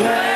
Yeah.